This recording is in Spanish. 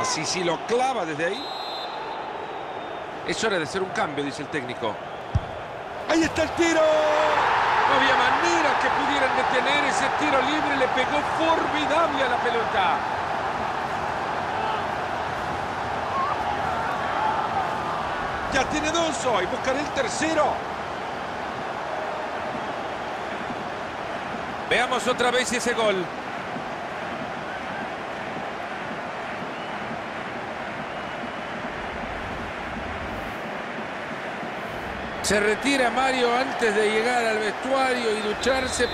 Así si lo clava desde ahí. Es hora de hacer un cambio, dice el técnico. Ahí está el tiro. No había manera que pudieran detener ese tiro libre. Le pegó formidable a la pelota. Ya tiene dos hoy. Buscará el tercero. Veamos otra vez ese gol. Se retira Mario antes de llegar al vestuario y ducharse.